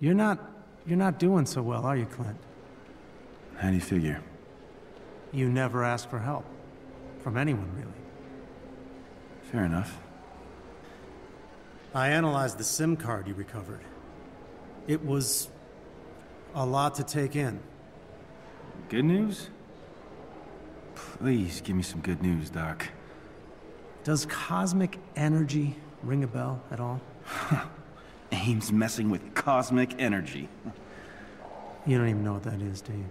You're not... you're not doing so well, are you, Clint? How do you figure? You never ask for help. From anyone, really. Fair enough. I analyzed the SIM card you recovered. It was... a lot to take in. Good news? Please give me some good news, Doc. Does cosmic energy ring a bell at all? AIM's messing with cosmic energy. You don't even know what that is, do you?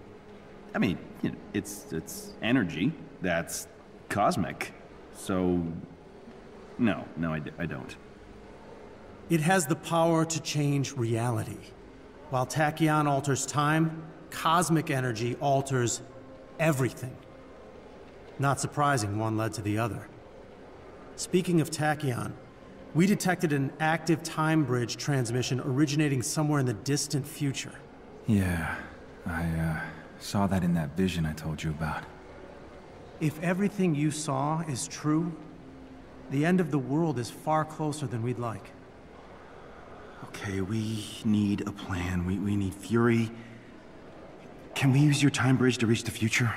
I mean, you know, it's it's energy that's cosmic. So, no, no, I, d- I don't. It has the power to change reality. While tachyon alters time, cosmic energy alters everything. Not surprising, one led to the other. Speaking of tachyon, we detected an active time bridge transmission originating somewhere in the distant future. Yeah, I, uh, saw that in that vision I told you about. If everything you saw is true, the end of the world is far closer than we'd like. Okay, we need a plan. We, we need Fury. Can we use your time bridge to reach the future?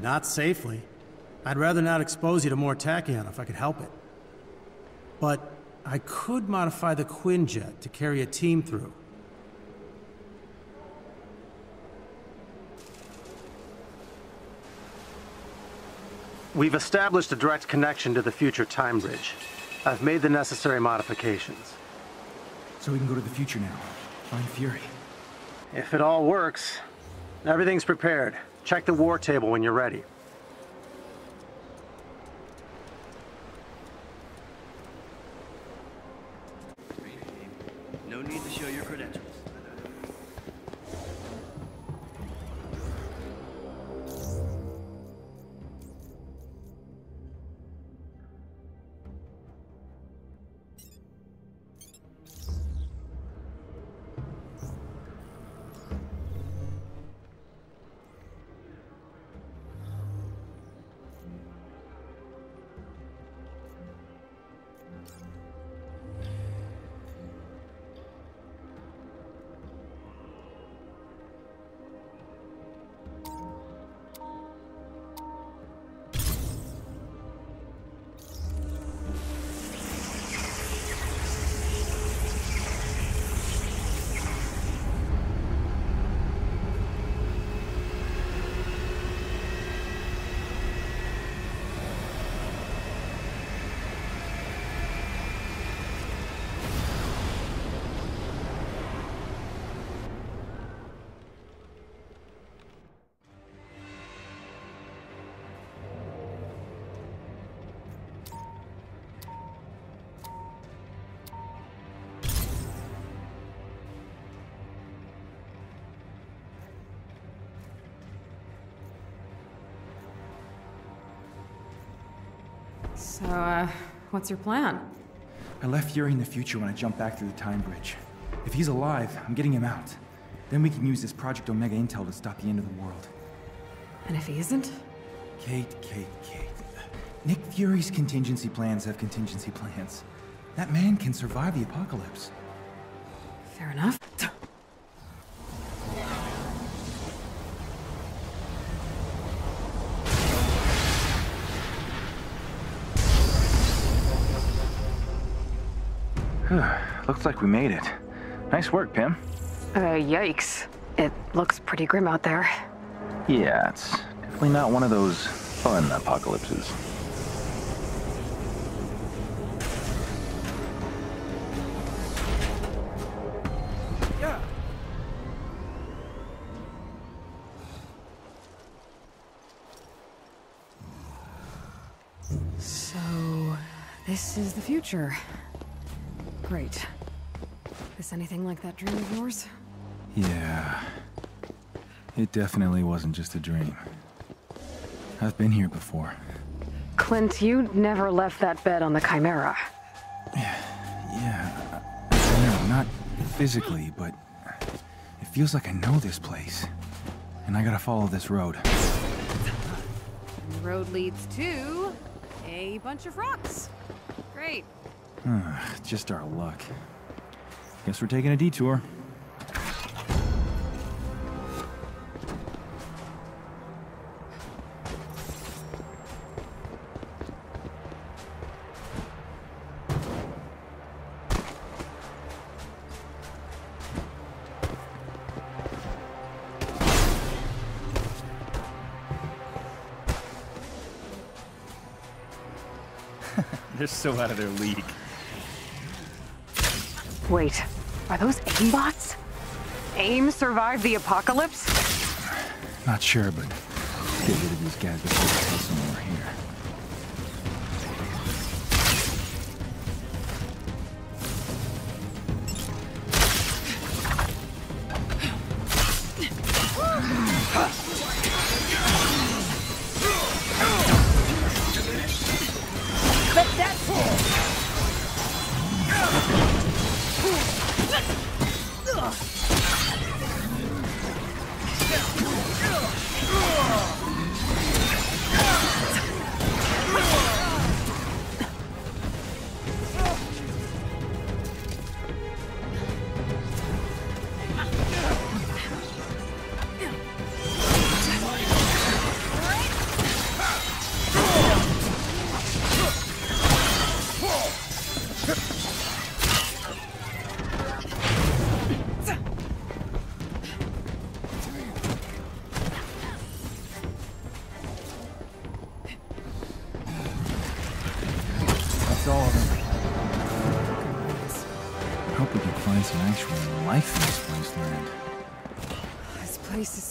Not safely. I'd rather not expose you to more tachyon if I could help it. But I could modify the Quinjet to carry a team through. We've established a direct connection to the future time bridge. I've made the necessary modifications. So we can go to the future now. Find Fury. If it all works, everything's prepared. Check the war table when you're ready. So, uh, what's your plan? I left Fury in the future when I jumped back through the time bridge. If he's alive, I'm getting him out. Then we can use this Project Omega intel to stop the end of the world. And if he isn't? Kate, Kate, Kate. Nick Fury's contingency plans have contingency plans. That man can survive the apocalypse. Fair enough. Looks like we made it. Nice work, Pim. Uh, yikes. It looks pretty grim out there. Yeah, it's definitely not one of those fun apocalypses. So, this is the future. Great. This anything like that dream of yours? Yeah. It definitely wasn't just a dream. I've been here before. Clint, you never left that bed on the Chimera. Yeah, I I know, not physically, but it feels like I know this place. And I gotta follow this road. And the road leads to a bunch of rocks. Just our luck. Guess we're taking a detour. They're so out of their league. Wait, are those aimbots? AIM survived the apocalypse? Not sure, but get rid of these guys before we tell someone we're here.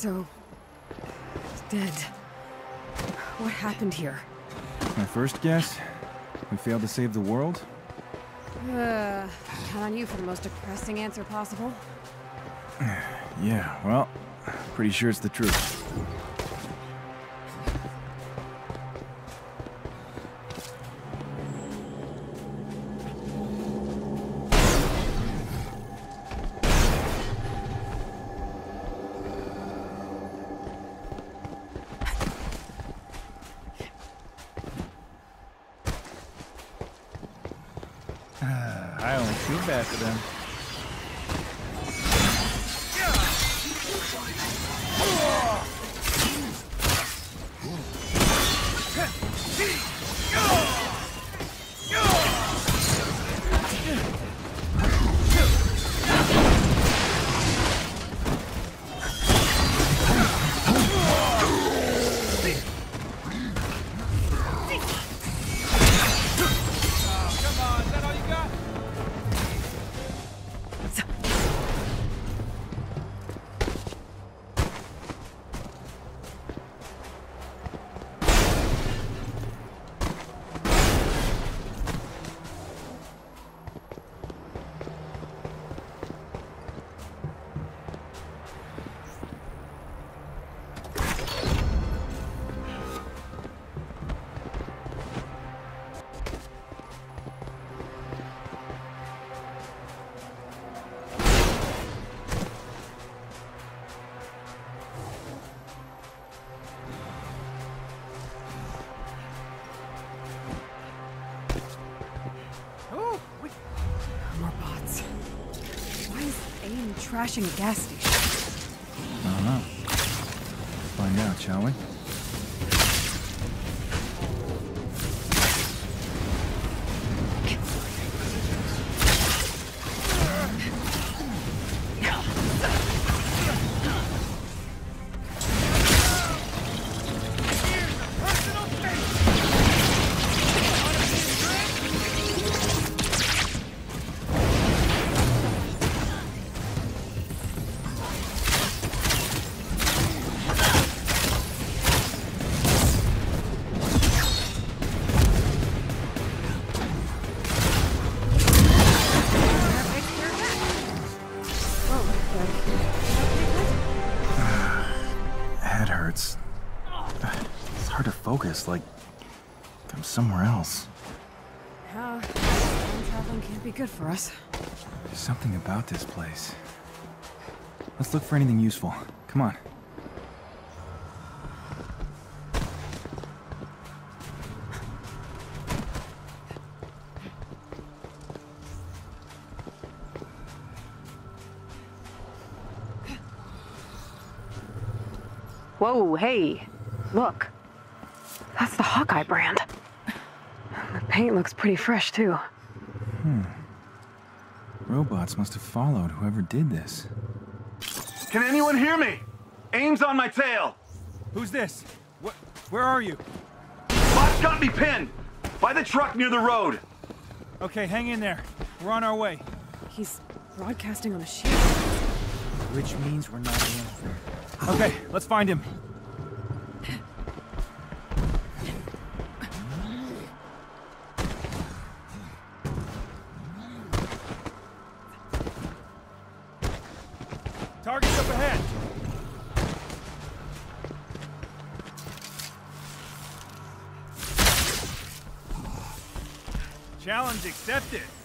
So... dead. What happened here? My first guess? We failed to save the world? Uh, count on you for the most depressing answer possible. Yeah, well, pretty sure it's the truth. Feel bad for them. Trashing a gas else. Time traveling can't be good for us. There's something about this place. Let's look for anything useful. Come on. Whoa, hey, look. That's the Hawkeye brand. The paint looks pretty fresh, too. Hmm. Robots must have followed whoever did this. Can anyone hear me? AIM's on my tail. Who's this? What? Where are you? Bot's got me pinned. By the truck near the road. Okay, hang in there. We're on our way. He's broadcasting on a shield. Which means we're not alone. Okay, let's find him. Challenge accepted.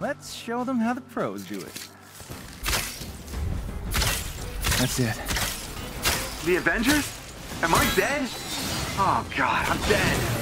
Let's show them how the pros do it. That's it. The Avengers? Am I dead? Oh god, I'm dead.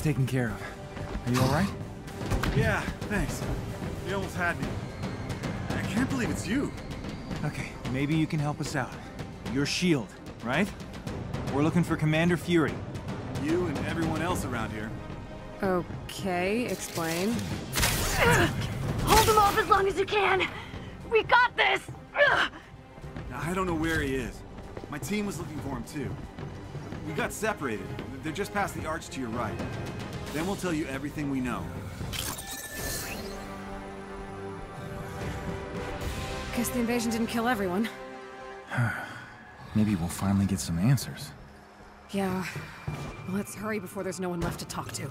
AIM's taken care of. Are you alright? Yeah, thanks. You almost had me. I can't believe it's you. Okay, maybe you can help us out. You're S.H.I.E.L.D., right? We're looking for Commander Fury. You and everyone else around here. Okay, explain. Hold him off as long as you can. We got this. Ugh. I don't know where he is. My team was looking for him too. We got separated. They're just past the arch to your right. Then we'll tell you everything we know. Guess the invasion didn't kill everyone. Maybe we'll finally get some answers. Yeah. Let's hurry before there's no one left to talk to.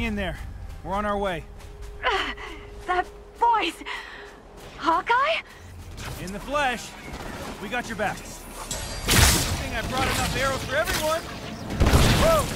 Hang in there. We're on our way. That voice! Hawkeye? In the flesh. We got your back. Good thing I brought enough arrows for everyone. Whoa!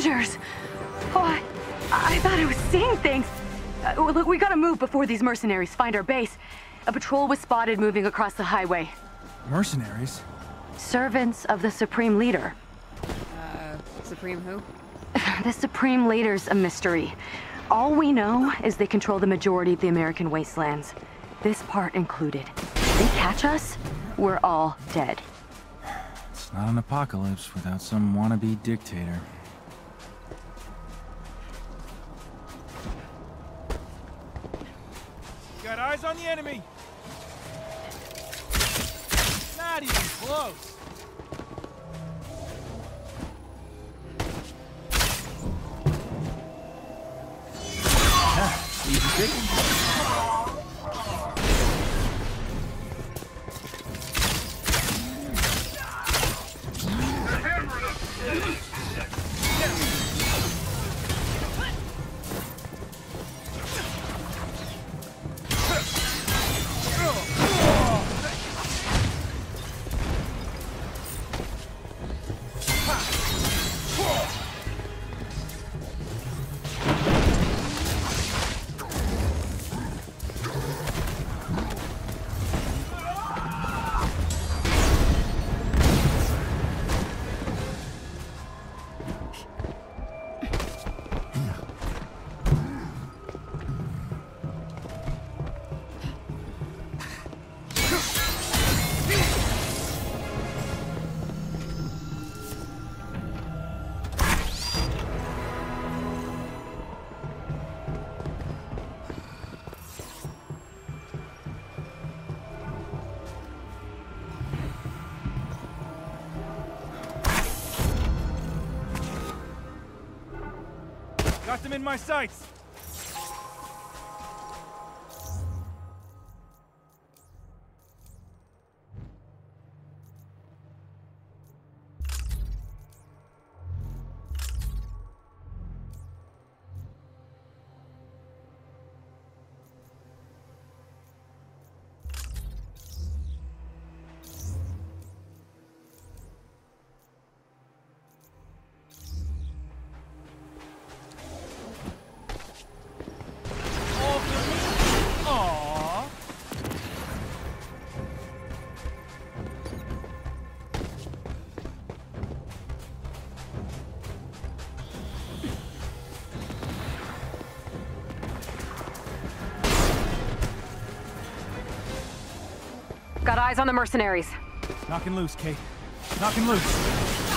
Avengers! Oh, I, I thought I was seeing things. Uh, look, we gotta move before these mercenaries find our base. A patrol was spotted moving across the highway. Mercenaries? Servants of the Supreme Leader. Uh, Supreme who? The Supreme Leader's a mystery. All we know is they control the majority of the American wastelands. This part included. If they catch us, we're all dead. It's not an apocalypse without some wannabe dictator. Eyes on the enemy! Not even close! Got them in my sights! Eyes on the mercenaries. Knocking loose, Kate. Knocking loose.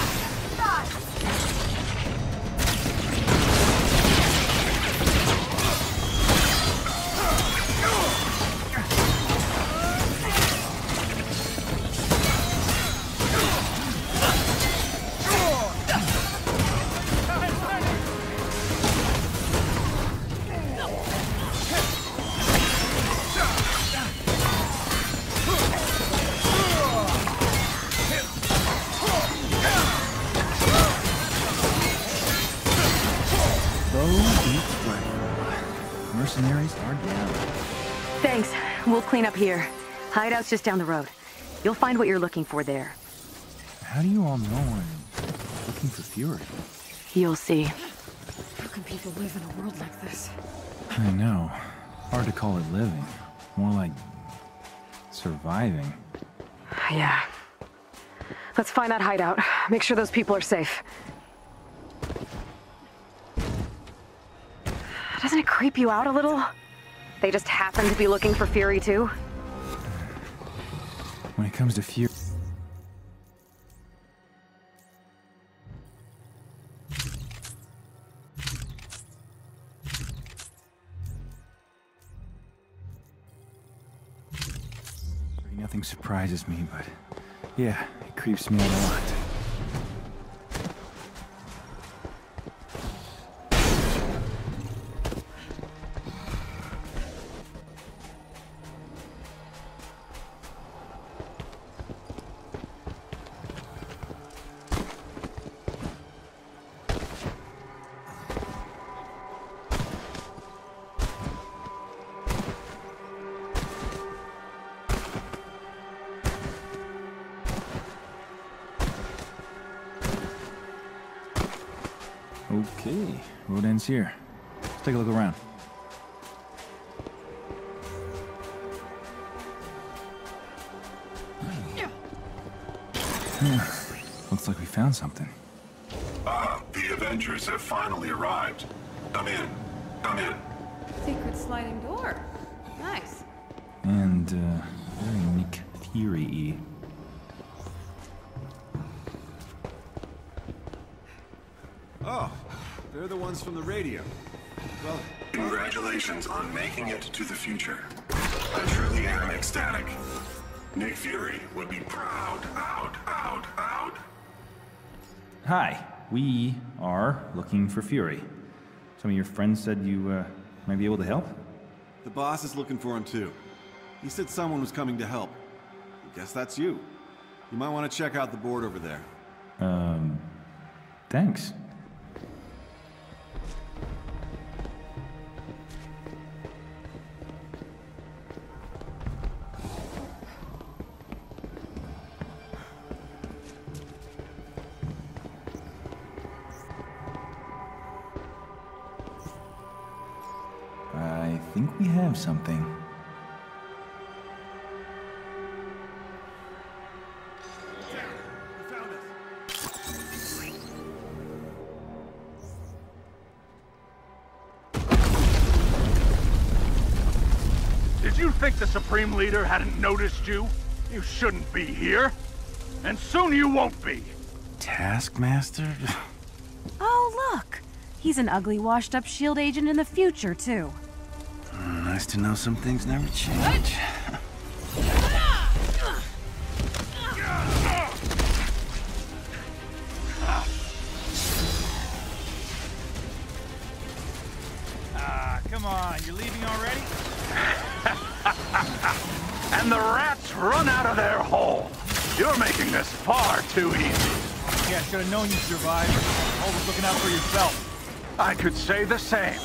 We'll up here. Hideout's just down the road. You'll find what you're looking for there. How do you all know I'm looking for Fury? You'll see. How can people live in a world like this? I know. Hard to call it living. More like surviving. Yeah. Let's find that hideout. Make sure those people are safe. Doesn't it creep you out a little? They just happen to be looking for Fury too? When it comes to Fury. Nothing surprises me, but yeah, it creeps me out a lot. Okay, road ends here. Let's take a look around. Looks like we found something. Ah, the Avengers have finally arrived. Come in. Come in. Secret sliding door. Nice. And, uh, very Nick Fury-y. They're the ones from the radio. Well, Congratulations on making it to the future. I truly am ecstatic. Nick Fury would be proud. Out, out, out. Hi, we are looking for Fury. Some of your friends said you, uh, might be able to help? the boss is looking for him too. He said someone was coming to help. I guess that's you. You might want to check out the board over there. Um, thanks. Leader hadn't noticed you? You shouldn't be here. And soon you won't be. Taskmaster? Oh, look! He's an ugly, washed up SHIELD agent in the future, too. Hmm, nice to know some things never change. Too easy. Yeah, should have known you'd survive. Always looking out for yourself. I could say the same.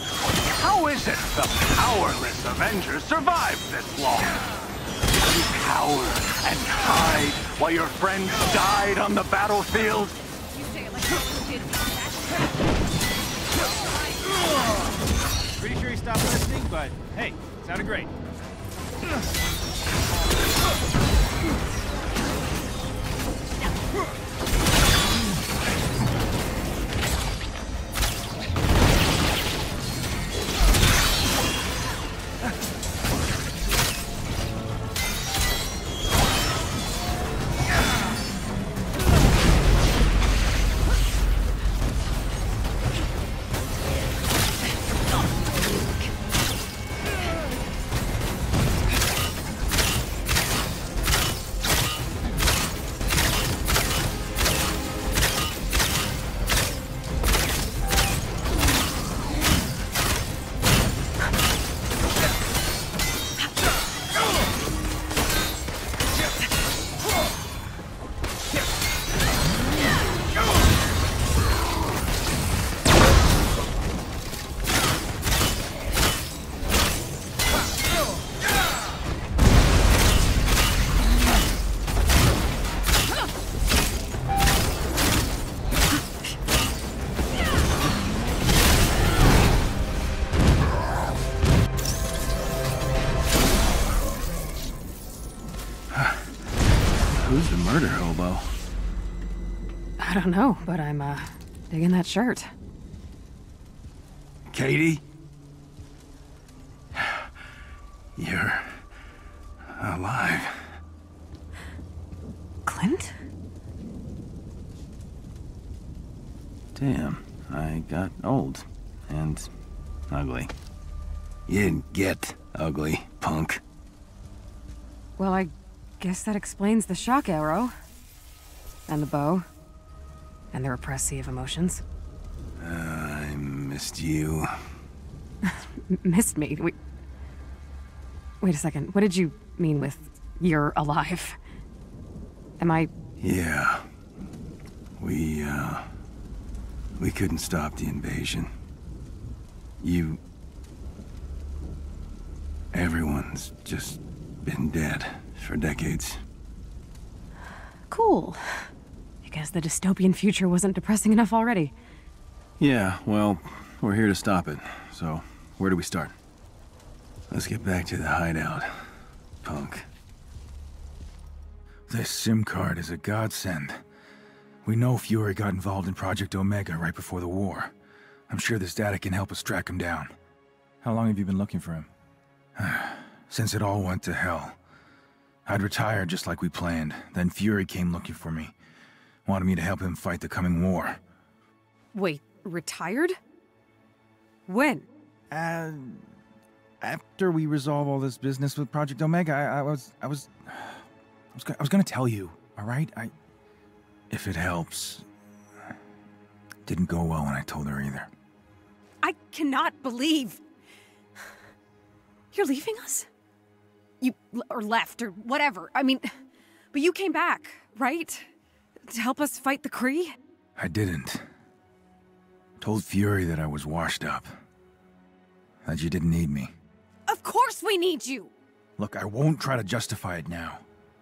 How is it the powerless Avengers survived this long? You cower and hide while your friends died on the battlefield? Pretty sure he stopped listening, but hey, sounded great. Don't know, but I'm, uh, digging that shirt. Katie? You're alive. Clint? Damn, I got old. And ugly. You didn't get ugly, punk. Well, I guess that explains the shock arrow. And the bow. And the repressed sea of emotions. Uh, I missed you. Missed me? Wait, wait a second. What did you mean with you're alive? Am I... Yeah. We, uh... We couldn't stop the invasion. You... Everyone's just been dead for decades. Cool. Because the dystopian future wasn't depressing enough already. Yeah, well, we're here to stop it. So, where do we start? Let's get back to the hideout, punk. This SIM card is a godsend. We know Fury got involved in Project Omega right before the war. I'm sure this data can help us track him down. How long have you been looking for him? Since it all went to hell. I'd retired just like we planned. Then Fury came looking for me. Wanted me to help him fight the coming war. Wait, retired? When? And after we resolve all this business with Project Omega, I, I was, I was, I was, I was gonna tell you. All right, I. If it helps. Didn't go well when I told her either. I cannot believe. You're leaving us? You. or left, or whatever. I mean. But you came back, right? To help us fight the Kree? I didn't. Told Fury that I was washed up. That you didn't need me. Of course we need you! Look, I won't try to justify it now.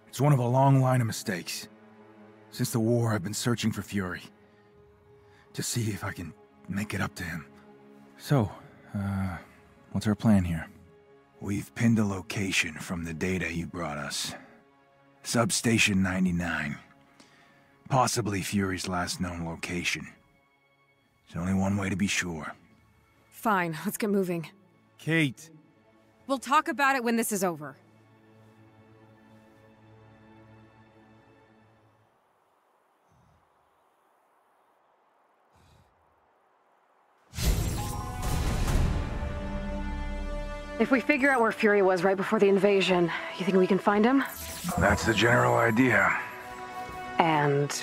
It's one of a long line of mistakes. Since the war, I've been searching for Fury. To see if I can make it up to him. So, uh, what's our plan here? We've pinned a location from the data you brought us. Substation 99. Possibly Fury's last known location. There's only one way to be sure. Fine, let's get moving. Kate! We'll talk about it when this is over. If we figure out where Fury was right before the invasion, you think we can find him? That's the general idea. And